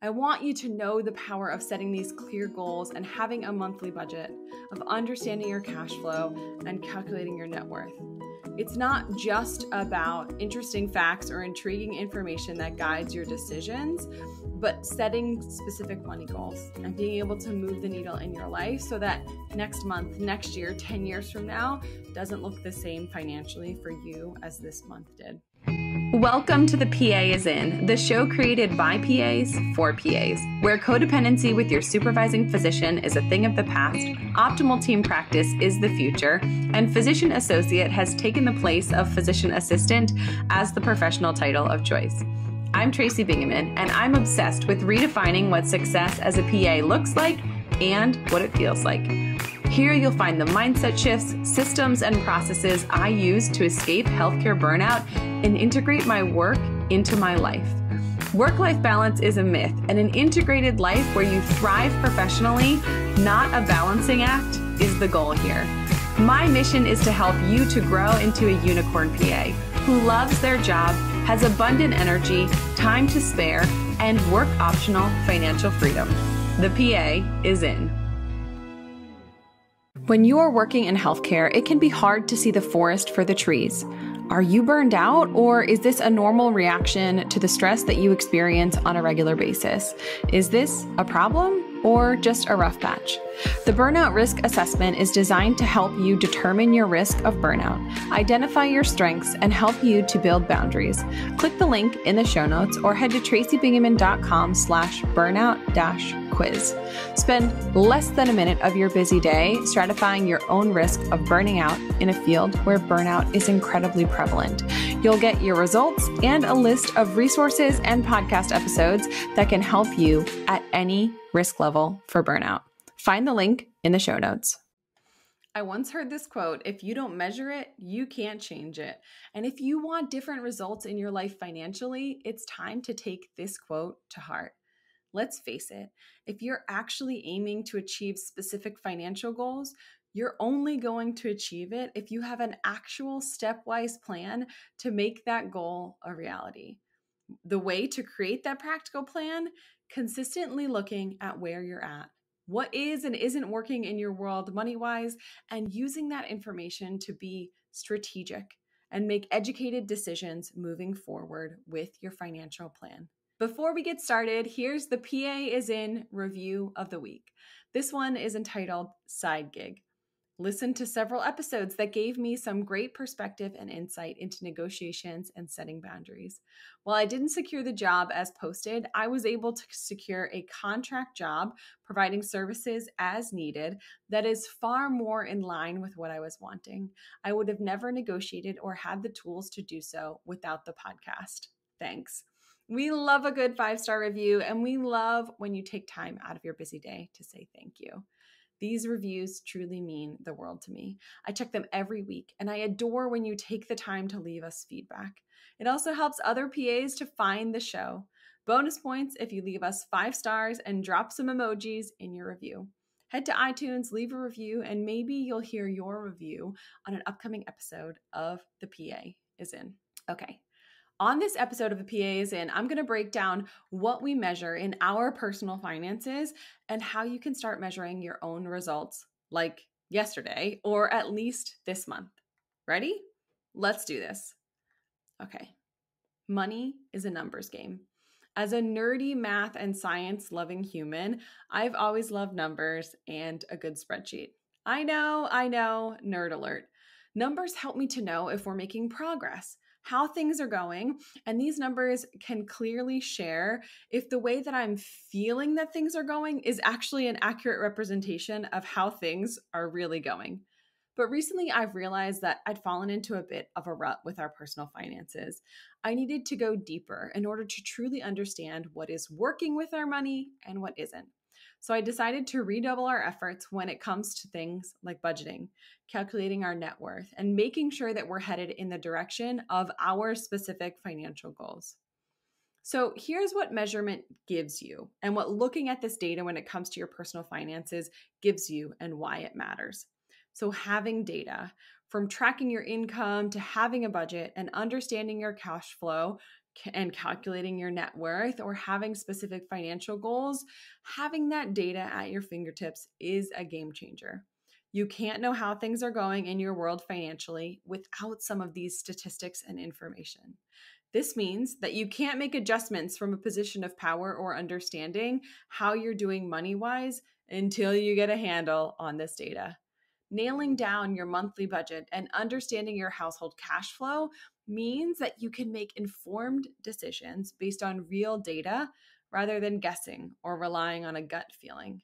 I want you to know the power of setting these clear goals and having a monthly budget, of understanding your cash flow and calculating your net worth. It's not just about interesting facts or intriguing information that guides your decisions, but setting specific money goals and being able to move the needle in your life so that next month, next year, 10 years from now doesn't look the same financially for you as this month did. Welcome to the PA is In, the show created by PAs for PAs, where codependency with your supervising physician is a thing of the past, optimal team practice is the future, and physician associate has taken the place of physician assistant as the professional title of choice. I'm Tracy Bingaman, and I'm obsessed with redefining what success as a PA looks like and what it feels like. Here you'll find the mindset shifts, systems, and processes I use to escape healthcare burnout and integrate my work into my life. Work life balance is a myth, and an integrated life where you thrive professionally, not a balancing act, is the goal here. My mission is to help you to grow into a unicorn PA who loves their job, has abundant energy, time to spare, and work optional financial freedom. The PA is in. When you are working in healthcare, it can be hard to see the forest for the trees. Are you burned out, or is this a normal reaction to the stress that you experience on a regular basis? Is this a problem? Or just a rough patch. The Burnout Risk Assessment is designed to help you determine your risk of burnout, identify your strengths, and help you to build boundaries. Click the link in the show notes or head to tracybingaman.com slash burnout dash quiz. Spend less than a minute of your busy day stratifying your own risk of burning out in a field where burnout is incredibly prevalent. You'll get your results and a list of resources and podcast episodes that can help you at any risk level for burnout. Find the link in the show notes. I once heard this quote if you don't measure it, you can't change it. And if you want different results in your life financially, it's time to take this quote to heart. Let's face it, if you're actually aiming to achieve specific financial goals, you're only going to achieve it if you have an actual stepwise plan to make that goal a reality. The way to create that practical plan consistently looking at where you're at, what is and isn't working in your world money wise, and using that information to be strategic and make educated decisions moving forward with your financial plan. Before we get started, here's the PA is in review of the week. This one is entitled Side Gig listened to several episodes that gave me some great perspective and insight into negotiations and setting boundaries. While I didn't secure the job as posted, I was able to secure a contract job providing services as needed that is far more in line with what I was wanting. I would have never negotiated or had the tools to do so without the podcast. Thanks. We love a good five star review, and we love when you take time out of your busy day to say thank you. These reviews truly mean the world to me. I check them every week, and I adore when you take the time to leave us feedback. It also helps other PAs to find the show. Bonus points if you leave us five stars and drop some emojis in your review. Head to iTunes, leave a review, and maybe you'll hear your review on an upcoming episode of The PA is in. Okay, on this episode of the PAs in, I'm going to break down what we measure in our personal finances and how you can start measuring your own results like yesterday or at least this month. Ready? Let's do this. Okay. Money is a numbers game. As a nerdy math and science loving human, I've always loved numbers and a good spreadsheet. I know, I know, nerd alert. Numbers help me to know if we're making progress how things are going. And these numbers can clearly share if the way that I'm feeling that things are going is actually an accurate representation of how things are really going. But recently, I've realized that I'd fallen into a bit of a rut with our personal finances. I needed to go deeper in order to truly understand what is working with our money and what isn't. So I decided to redouble our efforts when it comes to things like budgeting, calculating our net worth, and making sure that we're headed in the direction of our specific financial goals. So here's what measurement gives you, and what looking at this data when it comes to your personal finances gives you, and why it matters. So, having data from tracking your income to having a budget and understanding your cash flow and calculating your net worth or having specific financial goals, having that data at your fingertips is a game changer. You can't know how things are going in your world financially without some of these statistics and information. This means that you can't make adjustments from a position of power or understanding how you're doing money wise until you get a handle on this data. Nailing down your monthly budget and understanding your household cash flow means that you can make informed decisions based on real data rather than guessing or relying on a gut feeling.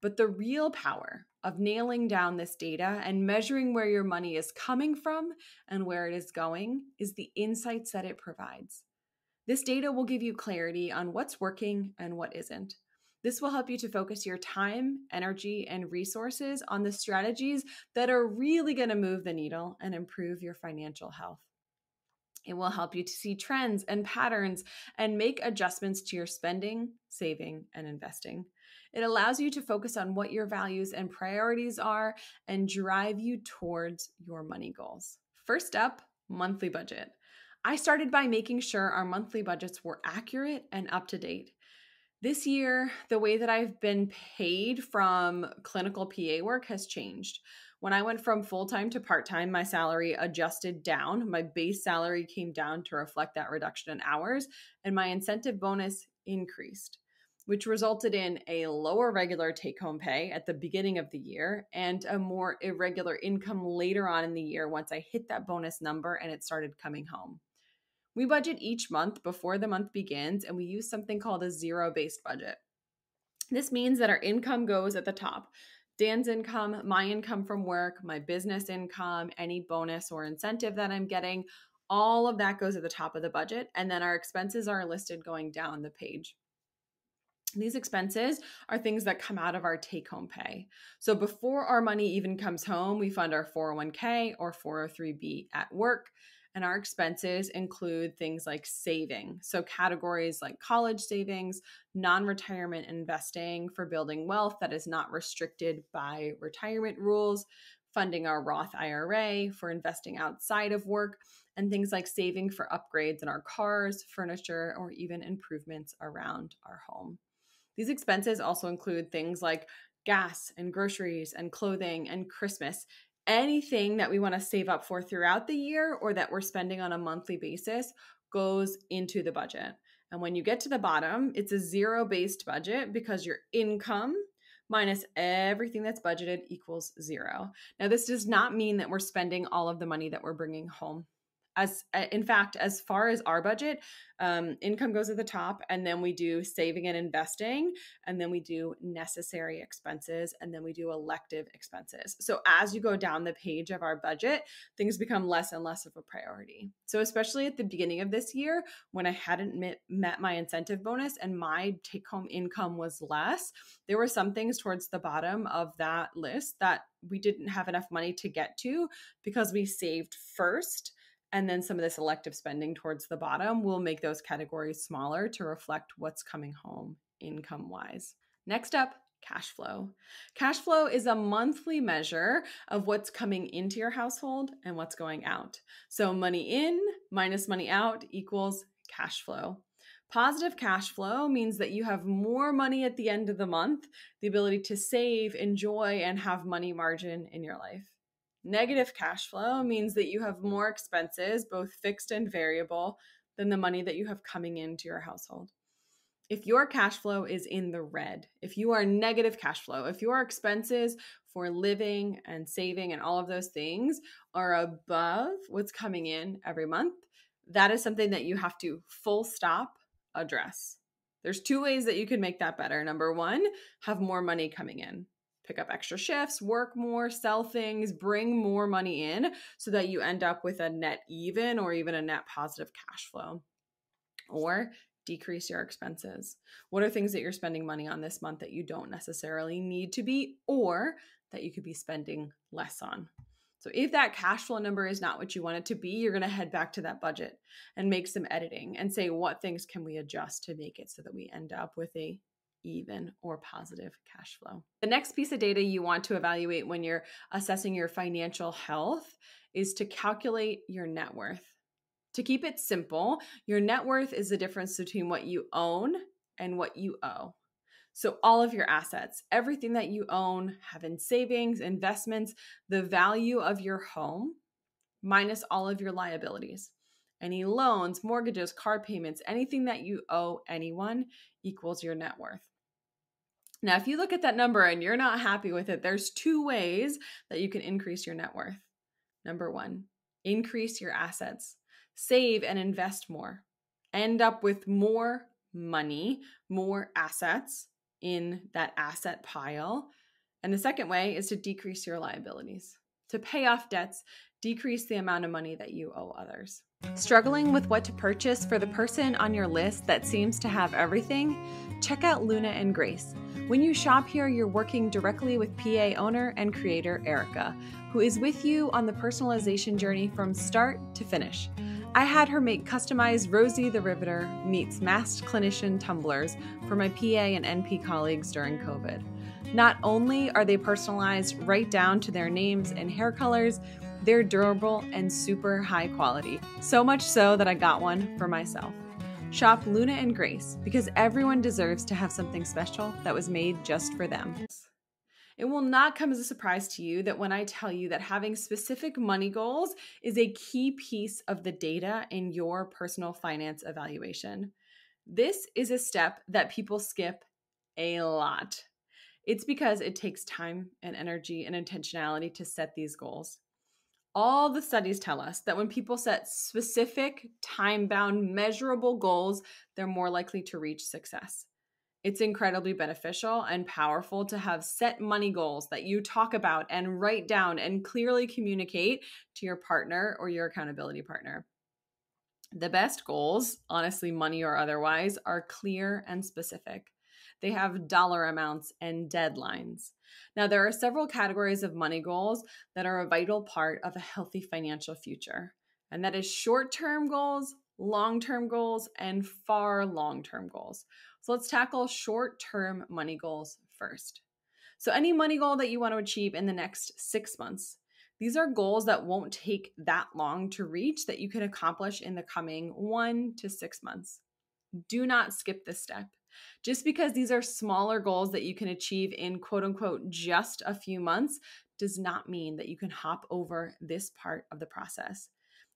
But the real power of nailing down this data and measuring where your money is coming from and where it is going is the insights that it provides. This data will give you clarity on what's working and what isn't. This will help you to focus your time, energy, and resources on the strategies that are really going to move the needle and improve your financial health. It will help you to see trends and patterns and make adjustments to your spending, saving, and investing. It allows you to focus on what your values and priorities are and drive you towards your money goals. First up, monthly budget. I started by making sure our monthly budgets were accurate and up to date. This year, the way that I've been paid from clinical PA work has changed. When I went from full time to part time, my salary adjusted down. My base salary came down to reflect that reduction in hours, and my incentive bonus increased which resulted in a lower regular take home pay at the beginning of the year and a more irregular income later on in the year once I hit that bonus number and it started coming home. We budget each month before the month begins and we use something called a zero based budget. This means that our income goes at the top. Dan's income, my income from work, my business income, any bonus or incentive that I'm getting, all of that goes at the top of the budget. And then our expenses are listed going down the page. These expenses are things that come out of our take home pay. So before our money even comes home, we fund our 401k or 403b at work. And our expenses include things like saving. So, categories like college savings, non retirement investing for building wealth that is not restricted by retirement rules, funding our Roth IRA for investing outside of work, and things like saving for upgrades in our cars, furniture, or even improvements around our home. These expenses also include things like gas and groceries and clothing and Christmas. Anything that we want to save up for throughout the year or that we're spending on a monthly basis goes into the budget. And when you get to the bottom, it's a zero based budget because your income minus everything that's budgeted equals zero. Now, this does not mean that we're spending all of the money that we're bringing home as in fact as far as our budget um, income goes at the top and then we do saving and investing and then we do necessary expenses and then we do elective expenses. So as you go down the page of our budget things become less and less of a priority. So especially at the beginning of this year when i hadn't met, met my incentive bonus and my take home income was less there were some things towards the bottom of that list that we didn't have enough money to get to because we saved first and then some of this elective spending towards the bottom will make those categories smaller to reflect what's coming home income wise. Next up, cash flow. Cash flow is a monthly measure of what's coming into your household and what's going out. So money in minus money out equals cash flow. Positive cash flow means that you have more money at the end of the month, the ability to save, enjoy, and have money margin in your life. Negative cash flow means that you have more expenses, both fixed and variable, than the money that you have coming into your household. If your cash flow is in the red, if you are negative cash flow, if your expenses for living and saving and all of those things are above what's coming in every month, that is something that you have to full stop address. There's two ways that you can make that better. Number one, have more money coming in pick up extra shifts, work more, sell things, bring more money in so that you end up with a net even or even a net positive cash flow. Or decrease your expenses. What are things that you're spending money on this month that you don't necessarily need to be or that you could be spending less on? So, if that cash flow number is not what you want it to be, you're going to head back to that budget and make some editing and say, what things can we adjust to make it so that we end up with a even or positive cash flow. The next piece of data you want to evaluate when you're assessing your financial health is to calculate your net worth. To keep it simple, your net worth is the difference between what you own and what you owe. So, all of your assets, everything that you own, have in savings, investments, the value of your home, minus all of your liabilities. Any loans, mortgages, car payments, anything that you owe anyone equals your net worth. Now, if you look at that number and you're not happy with it, there's two ways that you can increase your net worth. Number one, increase your assets, save and invest more, end up with more money, more assets in that asset pile. And the second way is to decrease your liabilities, to pay off debts, decrease the amount of money that you owe others. Struggling with what to purchase for the person on your list that seems to have everything? Check out Luna and Grace. When you shop here, you're working directly with PA owner and creator Erica, who is with you on the personalization journey from start to finish. I had her make customized Rosie the Riveter meets masked clinician tumblers for my PA and NP colleagues during COVID. Not only are they personalized right down to their names and hair colors, they're durable and super high quality. So much so that I got one for myself. Shop Luna and Grace because everyone deserves to have something special that was made just for them. It will not come as a surprise to you that when I tell you that having specific money goals is a key piece of the data in your personal finance evaluation. This is a step that people skip a lot. It's because it takes time and energy and intentionality to set these goals. All the studies tell us that when people set specific, time bound, measurable goals, they're more likely to reach success. It's incredibly beneficial and powerful to have set money goals that you talk about and write down and clearly communicate to your partner or your accountability partner. The best goals, honestly, money or otherwise, are clear and specific. They have dollar amounts and deadlines. Now, there are several categories of money goals that are a vital part of a healthy financial future, and that is short term goals, long term goals, and far long term goals. So, let's tackle short term money goals first. So, any money goal that you want to achieve in the next six months, these are goals that won't take that long to reach that you can accomplish in the coming one to six months. Do not skip this step. Just because these are smaller goals that you can achieve in quote unquote just a few months does not mean that you can hop over this part of the process.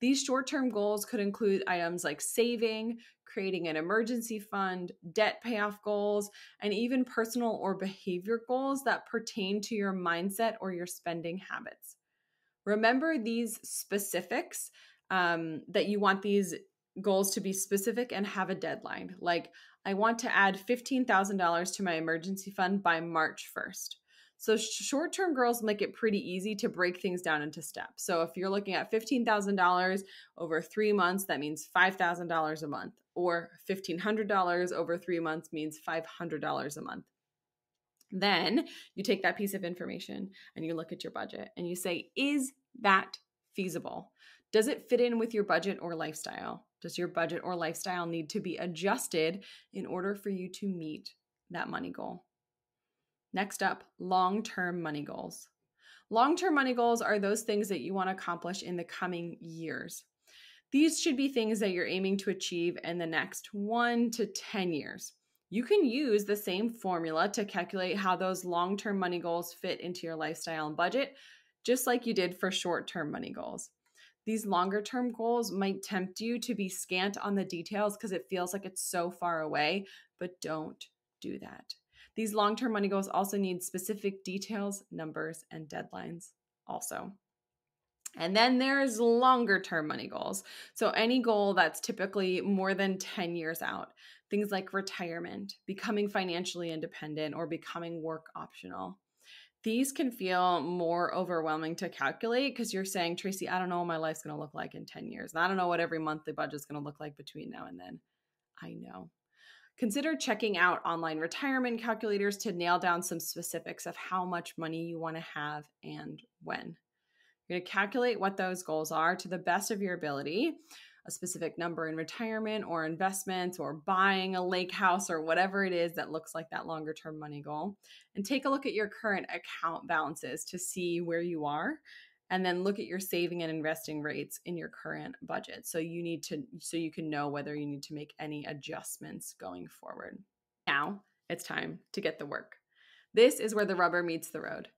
These short term goals could include items like saving, creating an emergency fund, debt payoff goals, and even personal or behavior goals that pertain to your mindset or your spending habits. Remember these specifics um, that you want these goals to be specific and have a deadline. Like, I want to add $15,000 to my emergency fund by March 1st. So, short term goals make it pretty easy to break things down into steps. So, if you're looking at $15,000 over three months, that means $5,000 a month, or $1,500 over three months means $500 a month. Then you take that piece of information and you look at your budget and you say, is that feasible? Does it fit in with your budget or lifestyle? Does your budget or lifestyle need to be adjusted in order for you to meet that money goal? Next up, long term money goals. Long term money goals are those things that you want to accomplish in the coming years. These should be things that you're aiming to achieve in the next one to 10 years. You can use the same formula to calculate how those long term money goals fit into your lifestyle and budget, just like you did for short term money goals. These longer term goals might tempt you to be scant on the details because it feels like it's so far away, but don't do that. These long term money goals also need specific details, numbers, and deadlines, also. And then there's longer term money goals. So, any goal that's typically more than 10 years out, things like retirement, becoming financially independent, or becoming work optional these can feel more overwhelming to calculate because you're saying, Tracy, I don't know what my life's going to look like in 10 years. And I don't know what every monthly budget is going to look like between now and then. I know. Consider checking out online retirement calculators to nail down some specifics of how much money you want to have and when. You're going to calculate what those goals are to the best of your ability a specific number in retirement or investments or buying a lake house or whatever it is that looks like that longer term money goal. And take a look at your current account balances to see where you are and then look at your saving and investing rates in your current budget. So you need to so you can know whether you need to make any adjustments going forward. Now, it's time to get the work. This is where the rubber meets the road.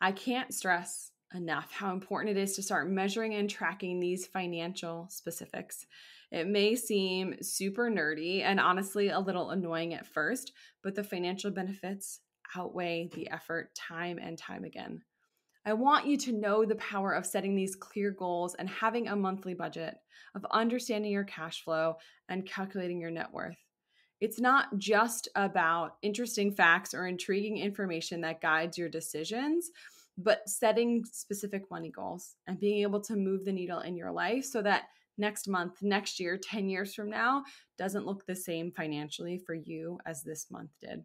I can't stress enough how important it is to start measuring and tracking these financial specifics. It may seem super nerdy and honestly a little annoying at first, but the financial benefits outweigh the effort time and time again. I want you to know the power of setting these clear goals and having a monthly budget, of understanding your cash flow and calculating your net worth. It's not just about interesting facts or intriguing information that guides your decisions, but setting specific money goals and being able to move the needle in your life so that next month, next year, 10 years from now doesn't look the same financially for you as this month did.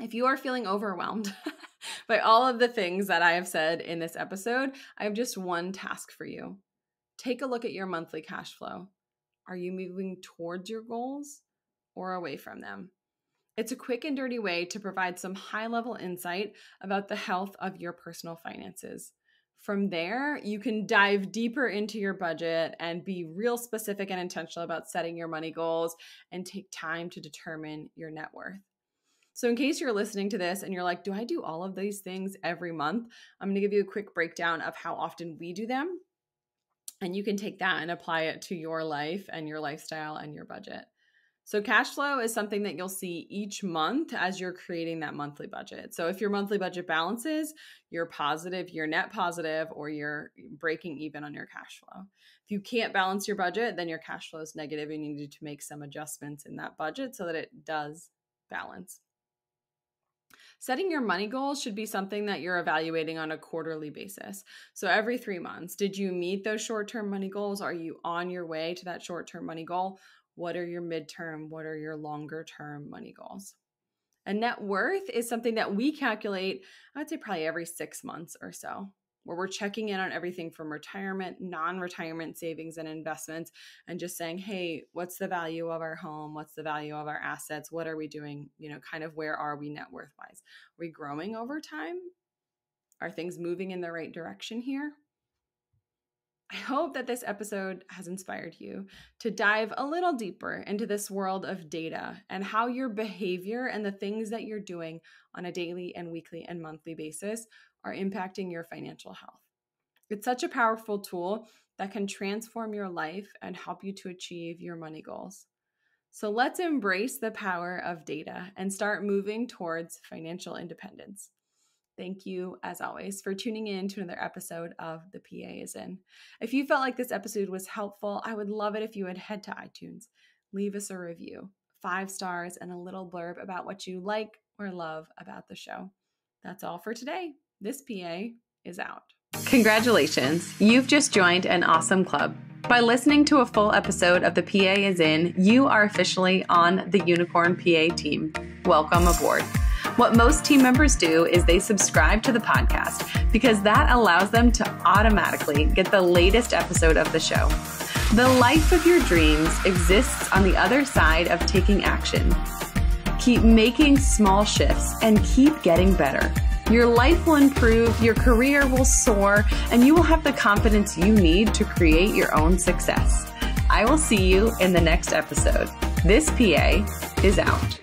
If you are feeling overwhelmed by all of the things that I have said in this episode, I have just one task for you. Take a look at your monthly cash flow. Are you moving towards your goals or away from them? It's a quick and dirty way to provide some high level insight about the health of your personal finances. From there, you can dive deeper into your budget and be real specific and intentional about setting your money goals and take time to determine your net worth. So, in case you're listening to this and you're like, do I do all of these things every month? I'm to give you a quick breakdown of how often we do them. And you can take that and apply it to your life and your lifestyle and your budget. So, cash flow is something that you'll see each month as you're creating that monthly budget. So, if your monthly budget balances, you're positive, you're net positive, or you're breaking even on your cash flow. If you can't balance your budget, then your cash flow is negative and you need to make some adjustments in that budget so that it does balance. Setting your money goals should be something that you're evaluating on a quarterly basis. So every three months, did you meet those short term money goals? Are you on your way to that short term money goal? What are your midterm? What are your longer term money goals? And net worth is something that we calculate, I would say probably every six months or so, where we're checking in on everything from retirement, non retirement savings, and investments, and just saying, hey, what's the value of our home? What's the value of our assets? What are we doing? You know, kind of where are we net worth wise? Are we growing over time? Are things moving in the right direction here? I hope that this episode has inspired you to dive a little deeper into this world of data and how your behavior and the things that you're doing on a daily and weekly and monthly basis are impacting your financial health. It's such a powerful tool that can transform your life and help you to achieve your money goals. So let's embrace the power of data and start moving towards financial independence. Thank you, as always, for tuning in to another episode of The PA is In. If you felt like this episode was helpful, I would love it if you would head to iTunes, leave us a review, five stars, and a little blurb about what you like or love about the show. That's all for today. This PA is out. Congratulations, you've just joined an awesome club. By listening to a full episode of The PA is In, you are officially on the Unicorn PA team. Welcome aboard. What most team members do is they subscribe to the podcast because that allows them to automatically get the latest episode of the show. The life of your dreams exists on the other side of taking action. Keep making small shifts and keep getting better. Your life will improve, your career will soar, and you will have the confidence you need to create your own success. I will see you in the next episode. This PA is out.